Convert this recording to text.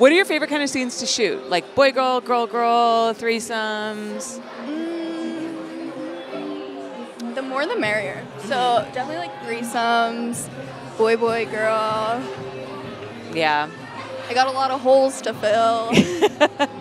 What are your favorite kind of scenes to shoot? Like boy, girl, girl, girl, threesomes. Mm. The more the merrier. So definitely like threesomes, boy, boy, girl. Yeah. I got a lot of holes to fill.